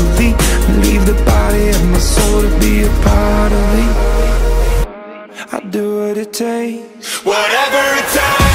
happily And leave the body of my soul to be a part of it. I'll do what it takes. Whatever it takes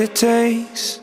it takes